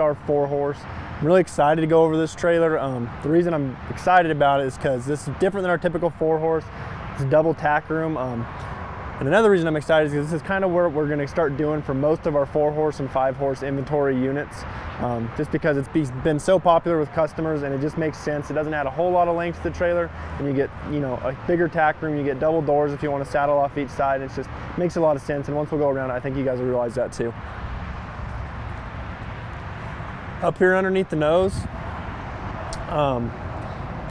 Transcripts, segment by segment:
star four horse. I'm really excited to go over this trailer. Um, the reason I'm excited about it is because this is different than our typical four horse. It's a double tack room. Um, and another reason I'm excited is because this is kind of what we're going to start doing for most of our four horse and five horse inventory units. Um, just because it's been so popular with customers and it just makes sense. It doesn't add a whole lot of length to the trailer and you get, you know, a bigger tack room, you get double doors if you want to saddle off each side. It just makes a lot of sense. And once we go around, I think you guys will realize that too. Up here underneath the nose, um,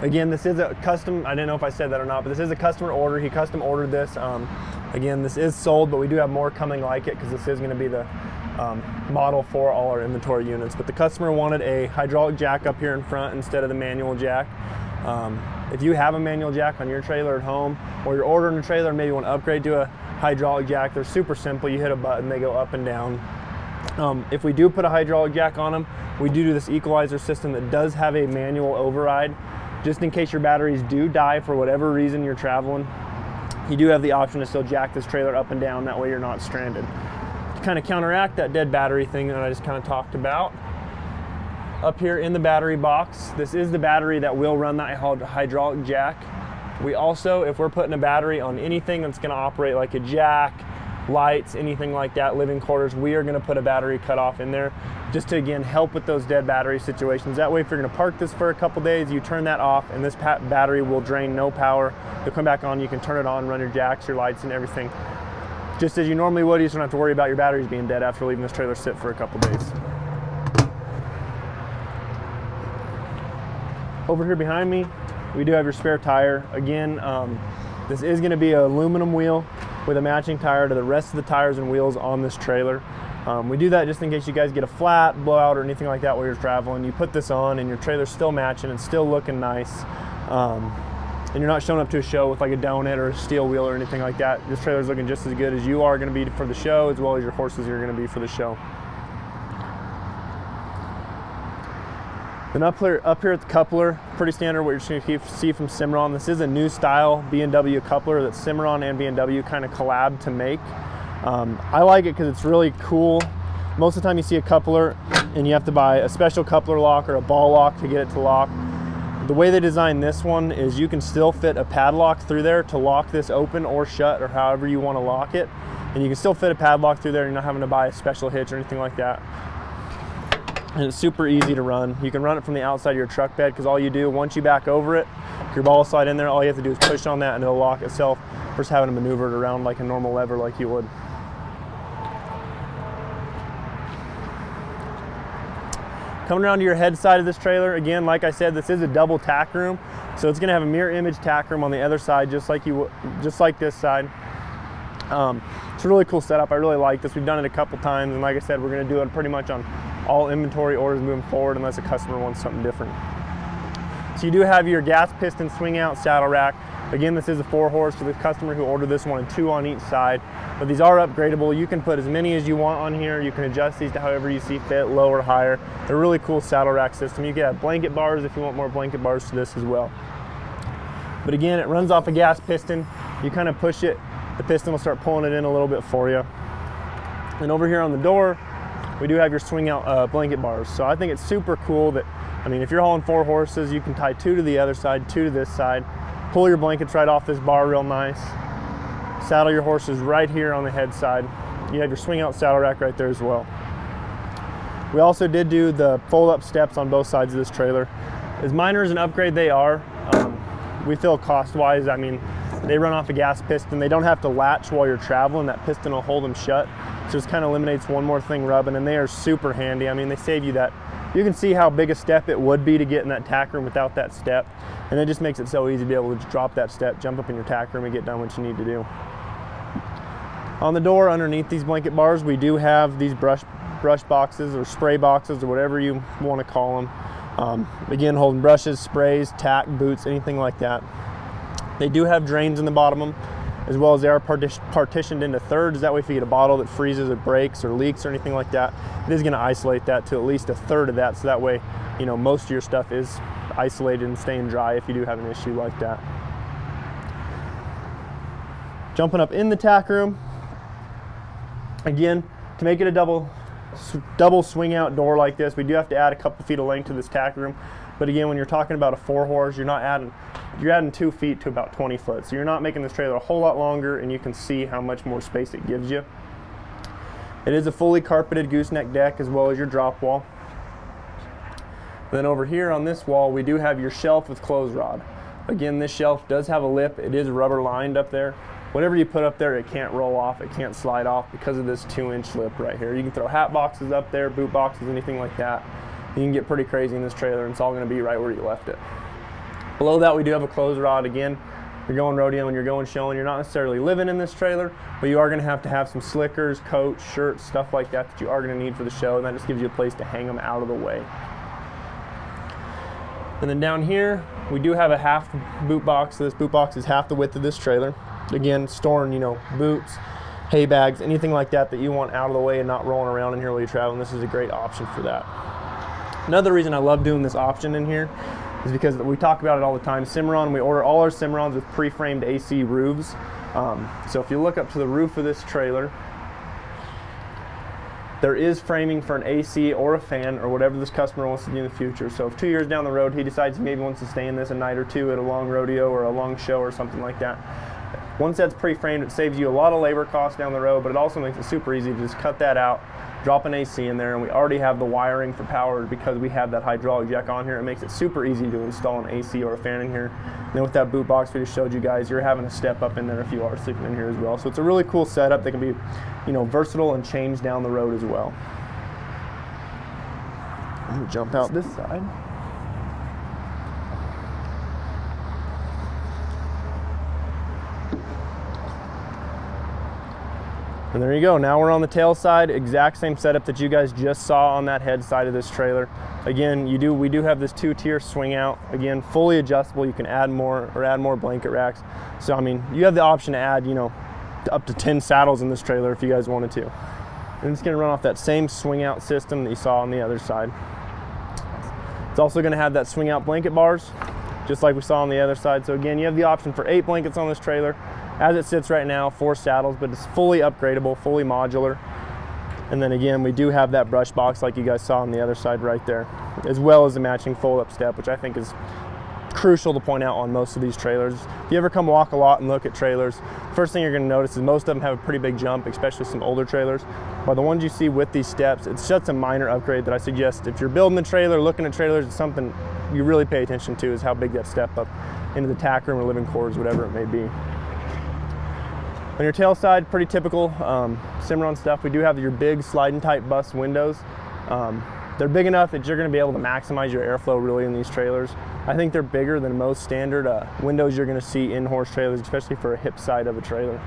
again, this is a custom, I didn't know if I said that or not, but this is a customer order. He custom ordered this. Um, Again, this is sold, but we do have more coming like it because this is going to be the um, model for all our inventory units. But the customer wanted a hydraulic jack up here in front instead of the manual jack. Um, if you have a manual jack on your trailer at home or you're ordering a trailer and maybe want to upgrade to a hydraulic jack, they're super simple. You hit a button, they go up and down. Um, if we do put a hydraulic jack on them, we do do this equalizer system that does have a manual override just in case your batteries do die for whatever reason you're traveling you do have the option to still jack this trailer up and down. That way you're not stranded. To kind of counteract that dead battery thing that I just kind of talked about, up here in the battery box, this is the battery that will run that hydraulic jack. We also, if we're putting a battery on anything that's gonna operate like a jack, lights, anything like that, living quarters, we are gonna put a battery cutoff in there just to again help with those dead battery situations. That way if you're gonna park this for a couple days, you turn that off and this battery will drain no power. You'll come back on, you can turn it on, run your jacks, your lights and everything. Just as you normally would, you just don't have to worry about your batteries being dead after leaving this trailer sit for a couple days. Over here behind me, we do have your spare tire. Again, um, this is gonna be an aluminum wheel with a matching tire to the rest of the tires and wheels on this trailer. Um, we do that just in case you guys get a flat, blowout, or anything like that while you're traveling. You put this on and your trailer's still matching and still looking nice. Um, and you're not showing up to a show with like a donut or a steel wheel or anything like that. This trailer's looking just as good as you are gonna be for the show as well as your horses are gonna be for the show. Then up here, up here at the coupler, pretty standard what you're going to see from Cimarron. This is a new style B&W coupler that Cimarron and B&W kind of collab to make. Um, I like it because it's really cool. Most of the time you see a coupler and you have to buy a special coupler lock or a ball lock to get it to lock. The way they designed this one is you can still fit a padlock through there to lock this open or shut or however you want to lock it. And you can still fit a padlock through there. You're not having to buy a special hitch or anything like that and it's super easy to run. You can run it from the outside of your truck bed because all you do, once you back over it, your ball slide in there, all you have to do is push on that and it'll lock itself versus having to maneuver it around like a normal lever like you would. Coming around to your head side of this trailer, again, like I said, this is a double tack room. So it's gonna have a mirror image tack room on the other side, just like you, just like this side. Um, it's a really cool setup. I really like this. We've done it a couple times, and like I said, we're gonna do it pretty much on all inventory orders moving forward unless a customer wants something different. So you do have your gas piston swing out saddle rack. Again, this is a four horse for the customer who ordered this one and two on each side. But these are upgradable. You can put as many as you want on here. You can adjust these to however you see fit, low or higher. They're a really cool saddle rack system. You can have blanket bars if you want more blanket bars to this as well. But again, it runs off a gas piston. You kind of push it, the piston will start pulling it in a little bit for you. And over here on the door, we do have your swing out uh, blanket bars. So I think it's super cool that, I mean, if you're hauling four horses, you can tie two to the other side, two to this side, pull your blankets right off this bar real nice, saddle your horses right here on the head side. You have your swing out saddle rack right there as well. We also did do the fold up steps on both sides of this trailer. As minor as an upgrade they are, um, we feel cost wise, I mean, they run off a gas piston. They don't have to latch while you're traveling. That piston will hold them shut. Just kind of eliminates one more thing rubbing and they are super handy. I mean, they save you that. You can see how big a step it would be to get in that tack room without that step. And it just makes it so easy to be able to drop that step, jump up in your tack room and get done what you need to do. On the door underneath these blanket bars, we do have these brush, brush boxes or spray boxes or whatever you want to call them. Um, again, holding brushes, sprays, tack, boots, anything like that. They do have drains in the bottom of them, as well as they are partitioned into thirds. That way if you get a bottle that freezes or breaks or leaks or anything like that, it is gonna isolate that to at least a third of that. So that way, you know, most of your stuff is isolated and staying dry if you do have an issue like that. Jumping up in the tack room, again, to make it a double double swing out door like this. We do have to add a couple feet of length to this tack room. But again, when you're talking about a four horse, you're not adding, you're adding two feet to about 20 foot. So you're not making this trailer a whole lot longer and you can see how much more space it gives you. It is a fully carpeted gooseneck deck as well as your drop wall. Then over here on this wall, we do have your shelf with clothes rod. Again, this shelf does have a lip. It is rubber lined up there. Whatever you put up there, it can't roll off, it can't slide off because of this two inch lip right here. You can throw hat boxes up there, boot boxes, anything like that. You can get pretty crazy in this trailer and it's all gonna be right where you left it. Below that, we do have a clothes rod. Again, you're going rodeo and you're going showing, you're not necessarily living in this trailer, but you are gonna have to have some slickers, coats, shirts, stuff like that that you are gonna need for the show, and that just gives you a place to hang them out of the way. And then down here, we do have a half boot box. So this boot box is half the width of this trailer. Again, storing, you know, boots, hay bags, anything like that that you want out of the way and not rolling around in here while you're traveling. This is a great option for that. Another reason I love doing this option in here is because we talk about it all the time. Cimarron, we order all our Cimarrons with pre-framed AC roofs. Um, so if you look up to the roof of this trailer, there is framing for an AC or a fan or whatever this customer wants to do in the future. So if two years down the road he decides he maybe wants to stay in this a night or two at a long rodeo or a long show or something like that, once that's pre-framed, it saves you a lot of labor costs down the road, but it also makes it super easy to just cut that out, drop an AC in there, and we already have the wiring for power because we have that hydraulic jack on here. It makes it super easy to install an AC or a fan in here. And then with that boot box we just showed you guys, you're having to step up in there if you are sleeping in here as well. So it's a really cool setup that can be, you know, versatile and change down the road as well. Let me jump out this side. And there you go. Now we're on the tail side, exact same setup that you guys just saw on that head side of this trailer. Again, you do we do have this two-tier swing out. Again, fully adjustable. You can add more or add more blanket racks. So I mean, you have the option to add, you know, up to 10 saddles in this trailer if you guys wanted to. And it's gonna run off that same swing out system that you saw on the other side. It's also gonna have that swing out blanket bars, just like we saw on the other side. So again, you have the option for eight blankets on this trailer as it sits right now, four saddles, but it's fully upgradable, fully modular. And then again, we do have that brush box like you guys saw on the other side right there, as well as the matching fold up step, which I think is crucial to point out on most of these trailers. If you ever come walk a lot and look at trailers, first thing you're gonna notice is most of them have a pretty big jump, especially some older trailers. But the ones you see with these steps, it's just a minor upgrade that I suggest if you're building a trailer, looking at trailers, it's something you really pay attention to is how big that step up into the tack room or living quarters, whatever it may be. On your tail side, pretty typical um, Cimarron stuff. We do have your big sliding type bus windows. Um, they're big enough that you're gonna be able to maximize your airflow really in these trailers. I think they're bigger than most standard uh, windows you're gonna see in horse trailers, especially for a hip side of a trailer.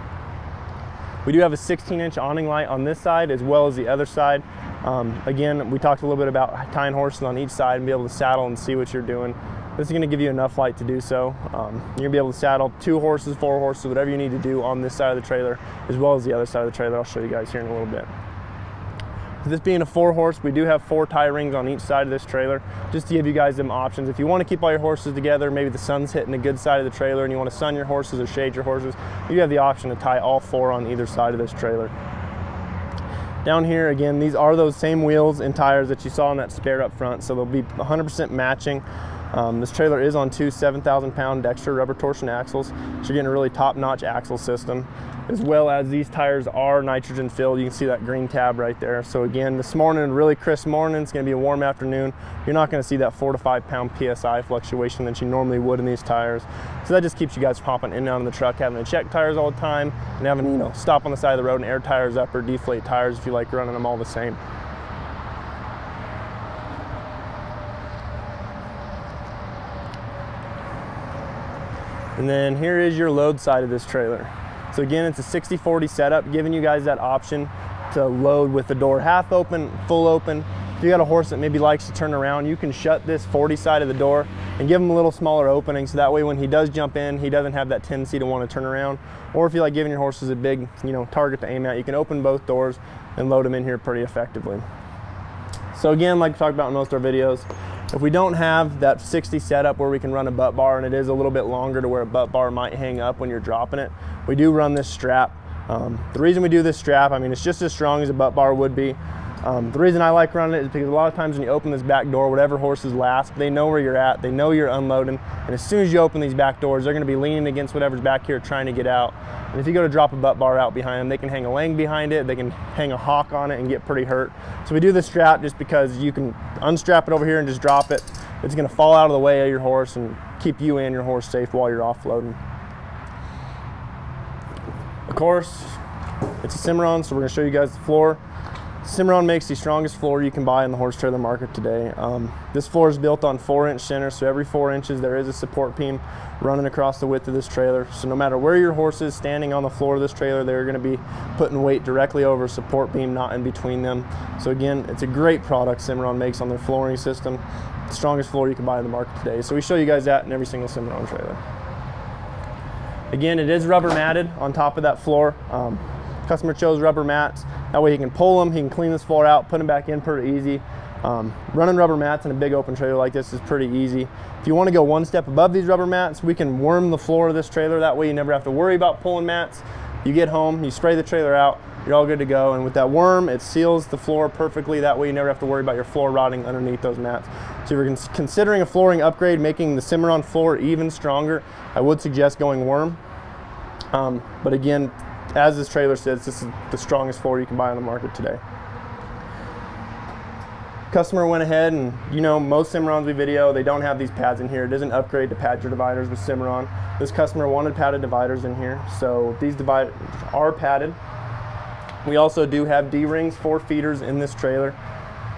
We do have a 16 inch awning light on this side as well as the other side. Um, again, we talked a little bit about tying horses on each side and be able to saddle and see what you're doing. This is going to give you enough light to do so. Um, you're going to be able to saddle two horses, four horses, whatever you need to do on this side of the trailer, as well as the other side of the trailer. I'll show you guys here in a little bit. This being a four horse, we do have four tie rings on each side of this trailer, just to give you guys some options. If you want to keep all your horses together, maybe the sun's hitting a good side of the trailer and you want to sun your horses or shade your horses, you have the option to tie all four on either side of this trailer. Down here, again, these are those same wheels and tires that you saw on that spare up front, so they'll be 100% matching. Um, this trailer is on two 7,000 pound Dexter rubber torsion axles. So you're getting a really top notch axle system as well as these tires are nitrogen filled. You can see that green tab right there. So again, this morning, really crisp morning, it's gonna be a warm afternoon. You're not gonna see that four to five pound PSI fluctuation that you normally would in these tires. So that just keeps you guys popping in and out of the truck, having to check tires all the time and having, you know, stop on the side of the road and air tires up or deflate tires if you like running them all the same. And then here is your load side of this trailer. So again, it's a 60-40 setup, giving you guys that option to load with the door half open, full open. If you got a horse that maybe likes to turn around, you can shut this 40 side of the door and give him a little smaller opening so that way when he does jump in, he doesn't have that tendency to want to turn around. Or if you like giving your horses a big you know, target to aim at, you can open both doors and load them in here pretty effectively. So again, like we talked about in most of our videos, if we don't have that 60 setup where we can run a butt bar and it is a little bit longer to where a butt bar might hang up when you're dropping it, we do run this strap. Um, the reason we do this strap, I mean, it's just as strong as a butt bar would be. Um, the reason I like running it is because a lot of times when you open this back door, whatever horses last, they know where you're at, they know you're unloading, and as soon as you open these back doors, they're gonna be leaning against whatever's back here trying to get out. And if you go to drop a butt bar out behind them, they can hang a leg behind it, they can hang a hock on it and get pretty hurt. So we do this strap just because you can unstrap it over here and just drop it. It's gonna fall out of the way of your horse and keep you and your horse safe while you're offloading. Of course, it's a Cimarron, so we're gonna show you guys the floor. Cimarron makes the strongest floor you can buy in the horse trailer market today. Um, this floor is built on four inch centers, so every four inches there is a support beam running across the width of this trailer. So no matter where your horse is standing on the floor of this trailer, they're gonna be putting weight directly over a support beam, not in between them. So again, it's a great product Cimarron makes on their flooring system. The strongest floor you can buy in the market today. So we show you guys that in every single Cimarron trailer. Again, it is rubber matted on top of that floor. Um, customer chose rubber mats. That way he can pull them, he can clean this floor out, put them back in pretty easy. Um, running rubber mats in a big open trailer like this is pretty easy. If you want to go one step above these rubber mats, we can worm the floor of this trailer. That way you never have to worry about pulling mats. You get home, you spray the trailer out, you're all good to go. And with that worm, it seals the floor perfectly. That way you never have to worry about your floor rotting underneath those mats. So if you're considering a flooring upgrade, making the Cimarron floor even stronger, I would suggest going worm. Um, but again, as this trailer says, this is the strongest floor you can buy on the market today. Customer went ahead and, you know, most Cimarrons we video, they don't have these pads in here. It doesn't upgrade to pad your dividers with Cimarron. This customer wanted padded dividers in here, so these dividers are padded. We also do have D-rings for feeders in this trailer.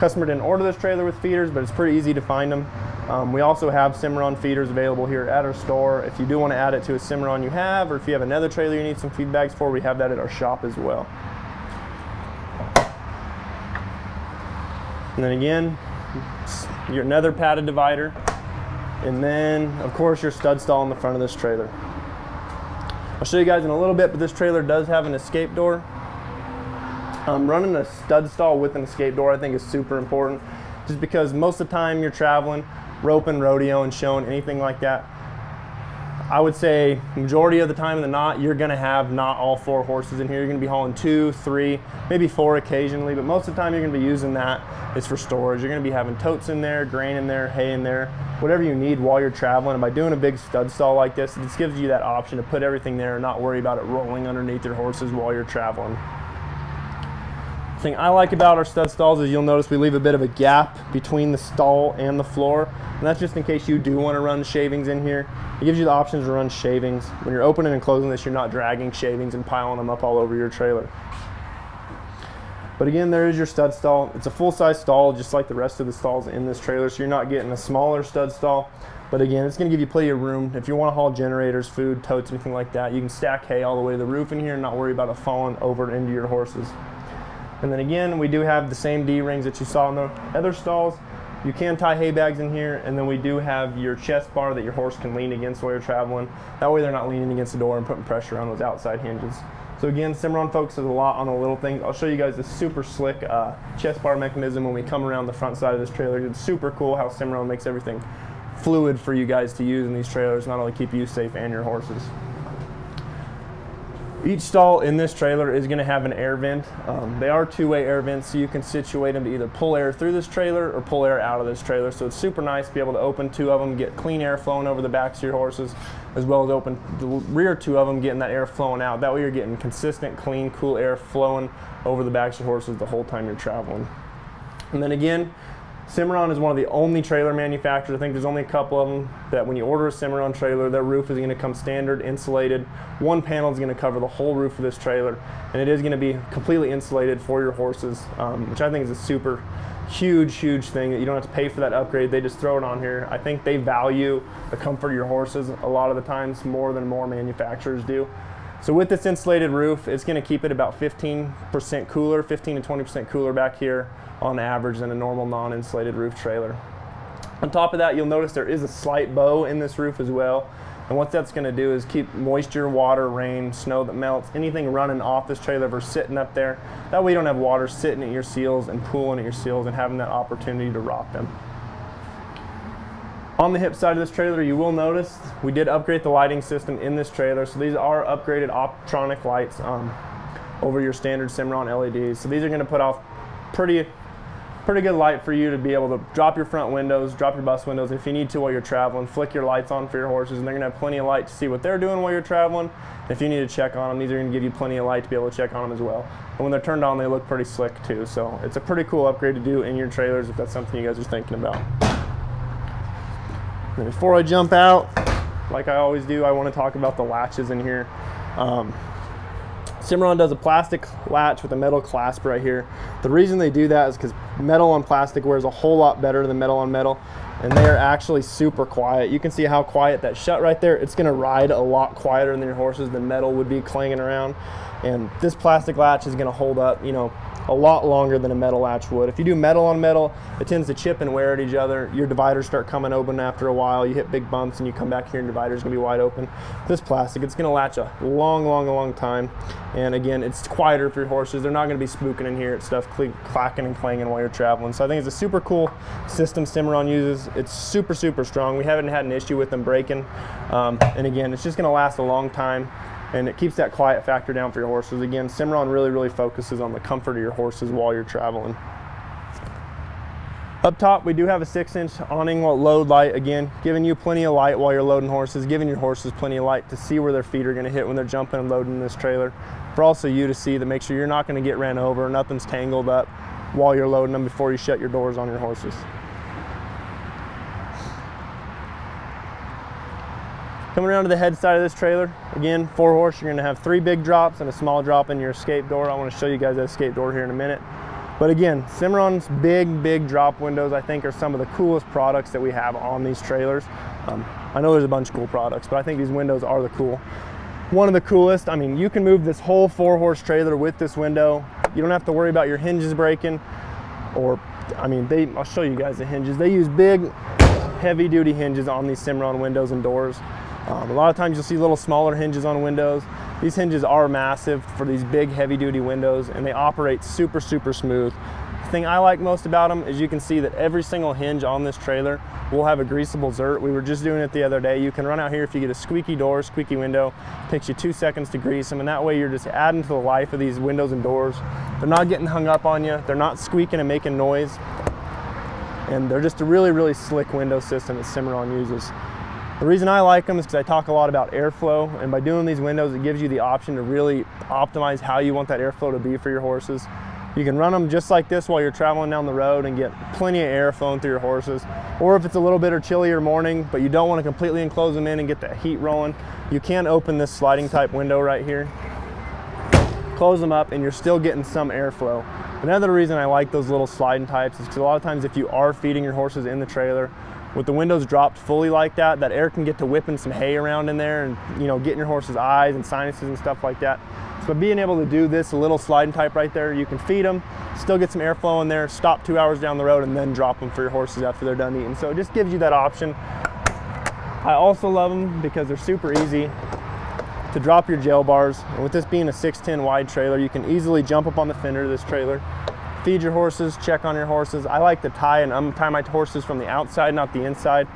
Customer didn't order this trailer with feeders, but it's pretty easy to find them. Um, we also have Cimarron feeders available here at our store. If you do want to add it to a Cimarron you have, or if you have another trailer you need some feed bags for, we have that at our shop as well. And then again, your another padded divider. And then, of course, your stud stall in the front of this trailer. I'll show you guys in a little bit, but this trailer does have an escape door. Um, running a stud stall with an escape door I think is super important just because most of the time you're traveling, roping, rodeo, and showing anything like that. I would say majority of the time in the knot, you're gonna have not all four horses in here. You're gonna be hauling two, three, maybe four occasionally, but most of the time you're gonna be using that is for storage. You're gonna be having totes in there, grain in there, hay in there, whatever you need while you're traveling. And by doing a big stud stall like this, it just gives you that option to put everything there and not worry about it rolling underneath your horses while you're traveling thing I like about our stud stalls is you'll notice we leave a bit of a gap between the stall and the floor. And that's just in case you do want to run shavings in here. It gives you the options to run shavings. When you're opening and closing this, you're not dragging shavings and piling them up all over your trailer. But again, there is your stud stall. It's a full-size stall, just like the rest of the stalls in this trailer, so you're not getting a smaller stud stall. But again, it's gonna give you plenty of room. If you wanna haul generators, food, totes, anything like that, you can stack hay all the way to the roof in here and not worry about it falling over into your horses. And then again, we do have the same D-rings that you saw in the other stalls. You can tie hay bags in here, and then we do have your chest bar that your horse can lean against while you're traveling. That way they're not leaning against the door and putting pressure on those outside hinges. So again, Cimarron focuses a lot on the little things. I'll show you guys the super slick uh, chest bar mechanism when we come around the front side of this trailer. It's super cool how Cimarron makes everything fluid for you guys to use in these trailers, not only keep you safe and your horses. Each stall in this trailer is going to have an air vent. Um, they are two-way air vents, so you can situate them to either pull air through this trailer or pull air out of this trailer. So it's super nice to be able to open two of them, get clean air flowing over the backs of your horses, as well as open the rear two of them, getting that air flowing out. That way you're getting consistent, clean, cool air flowing over the backs of your horses the whole time you're traveling. And then again, Cimarron is one of the only trailer manufacturers. I think there's only a couple of them that when you order a Cimarron trailer, their roof is going to come standard insulated. One panel is going to cover the whole roof of this trailer, and it is going to be completely insulated for your horses, um, which I think is a super huge, huge thing that you don't have to pay for that upgrade. They just throw it on here. I think they value the comfort of your horses a lot of the times more than more manufacturers do. So with this insulated roof, it's gonna keep it about 15% cooler, 15 to 20% cooler back here on average than a normal non-insulated roof trailer. On top of that, you'll notice there is a slight bow in this roof as well. And what that's gonna do is keep moisture, water, rain, snow that melts, anything running off this trailer or sitting up there. That way you don't have water sitting at your seals and pooling at your seals and having that opportunity to rot them. On the hip side of this trailer, you will notice we did upgrade the lighting system in this trailer. So these are upgraded optronic lights um, over your standard Cimarron LEDs. So these are gonna put off pretty pretty good light for you to be able to drop your front windows, drop your bus windows if you need to while you're traveling, flick your lights on for your horses, and they're gonna have plenty of light to see what they're doing while you're traveling. If you need to check on them, these are gonna give you plenty of light to be able to check on them as well. And when they're turned on, they look pretty slick too. So it's a pretty cool upgrade to do in your trailers if that's something you guys are thinking about. And before I jump out, like I always do, I wanna talk about the latches in here. Um, Cimarron does a plastic latch with a metal clasp right here. The reason they do that is because metal on plastic wears a whole lot better than metal on metal and they are actually super quiet. You can see how quiet that shut right there. It's gonna ride a lot quieter than your horses than metal would be clanging around. And this plastic latch is gonna hold up, you know, a lot longer than a metal latch would. If you do metal on metal, it tends to chip and wear at each other. Your dividers start coming open after a while. You hit big bumps and you come back here and divider's gonna be wide open. This plastic, it's gonna latch a long, long, long time. And again, it's quieter for your horses. They're not gonna be spooking in here at stuff clacking and clanging while you're traveling. So I think it's a super cool system Cimarron uses. It's super, super strong. We haven't had an issue with them breaking. Um, and again, it's just gonna last a long time and it keeps that quiet factor down for your horses. Again, Cimarron really, really focuses on the comfort of your horses while you're traveling. Up top, we do have a six inch awning load light, again, giving you plenty of light while you're loading horses, giving your horses plenty of light to see where their feet are gonna hit when they're jumping and loading this trailer. For also you to see to make sure you're not gonna get ran over, nothing's tangled up while you're loading them before you shut your doors on your horses. Coming around to the head side of this trailer, again, four horse, you're gonna have three big drops and a small drop in your escape door. I wanna show you guys that escape door here in a minute. But again, Cimarron's big, big drop windows, I think are some of the coolest products that we have on these trailers. Um, I know there's a bunch of cool products, but I think these windows are the cool. One of the coolest, I mean, you can move this whole four horse trailer with this window. You don't have to worry about your hinges breaking or, I mean, they, I'll show you guys the hinges. They use big, heavy duty hinges on these Cimarron windows and doors. Um, a lot of times you'll see little smaller hinges on windows. These hinges are massive for these big heavy duty windows and they operate super, super smooth. The thing I like most about them is you can see that every single hinge on this trailer will have a greasable zert. We were just doing it the other day. You can run out here if you get a squeaky door, squeaky window, it takes you two seconds to grease them and that way you're just adding to the life of these windows and doors. They're not getting hung up on you. They're not squeaking and making noise. And they're just a really, really slick window system that Cimarron uses. The reason I like them is because I talk a lot about airflow and by doing these windows it gives you the option to really optimize how you want that airflow to be for your horses. You can run them just like this while you're traveling down the road and get plenty of air flowing through your horses. Or if it's a little bit or chillier morning, but you don't want to completely enclose them in and get that heat rolling, you can open this sliding type window right here, close them up, and you're still getting some airflow. Another reason I like those little sliding types is because a lot of times if you are feeding your horses in the trailer, with the windows dropped fully like that, that air can get to whipping some hay around in there and you know getting your horse's eyes and sinuses and stuff like that. So being able to do this, a little sliding type right there, you can feed them, still get some airflow in there, stop two hours down the road and then drop them for your horses after they're done eating. So it just gives you that option. I also love them because they're super easy to drop your jail bars. And with this being a 610 wide trailer, you can easily jump up on the fender of this trailer feed your horses, check on your horses. I like to tie and untie my horses from the outside, not the inside.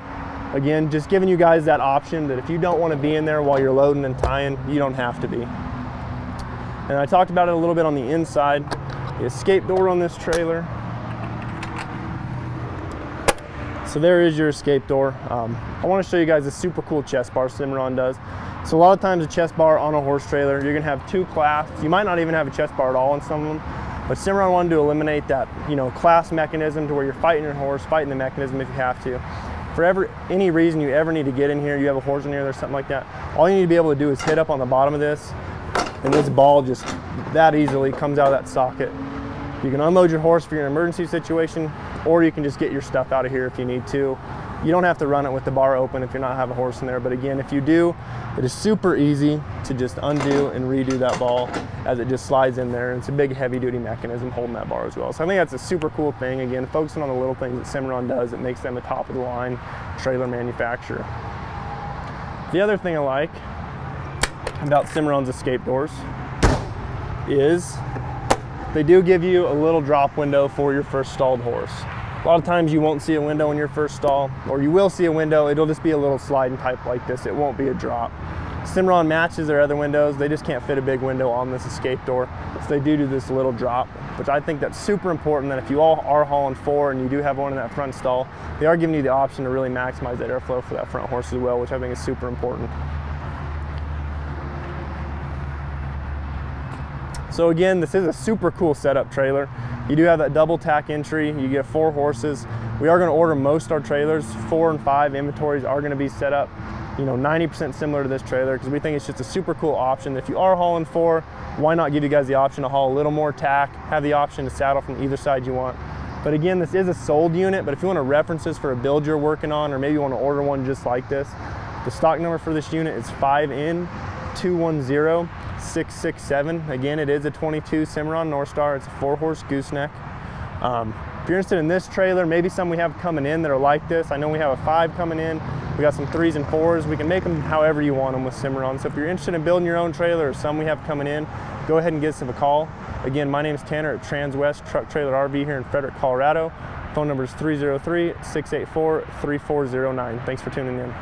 Again, just giving you guys that option that if you don't want to be in there while you're loading and tying, you don't have to be. And I talked about it a little bit on the inside. The escape door on this trailer. So there is your escape door. Um, I want to show you guys a super cool chest bar Cimarron does. So a lot of times a chest bar on a horse trailer, you're gonna have two clasps. You might not even have a chest bar at all in some of them. But Cimarron wanted to eliminate that, you know, class mechanism to where you're fighting your horse, fighting the mechanism if you have to. For any reason you ever need to get in here, you have a horse in here or something like that, all you need to be able to do is hit up on the bottom of this, and this ball just that easily comes out of that socket. You can unload your horse for your emergency situation, or you can just get your stuff out of here if you need to. You don't have to run it with the bar open if you're not have a horse in there. But again, if you do, it is super easy to just undo and redo that ball as it just slides in there. And it's a big heavy duty mechanism holding that bar as well. So I think that's a super cool thing. Again, focusing on the little things that Cimarron does, it makes them a top of the line trailer manufacturer. The other thing I like about Cimarron's escape doors is they do give you a little drop window for your first stalled horse. A lot of times you won't see a window in your first stall, or you will see a window, it'll just be a little sliding type like this. It won't be a drop. Cimarron matches their other windows. They just can't fit a big window on this escape door. So they do do this little drop, which I think that's super important that if you all are hauling four and you do have one in that front stall, they are giving you the option to really maximize that airflow for that front horse as well, which I think is super important. So again, this is a super cool setup trailer. You do have that double tack entry, you get four horses. We are gonna order most of our trailers, four and five inventories are gonna be set up, you know, 90% similar to this trailer because we think it's just a super cool option. If you are hauling four, why not give you guys the option to haul a little more tack, have the option to saddle from either side you want. But again, this is a sold unit, but if you want to reference this for a build you're working on, or maybe you want to order one just like this, the stock number for this unit is 5N210667. Again, it is a 22 Cimarron Norstar. It's a four horse gooseneck. Um, if you're interested in this trailer, maybe some we have coming in that are like this. I know we have a five coming in. We got some threes and fours. We can make them however you want them with Cimarron. So if you're interested in building your own trailer or some we have coming in, go ahead and give us a call. Again, my name is Tanner at Transwest Truck Trailer RV here in Frederick, Colorado. Phone number is 303 684 3409. Thanks for tuning in.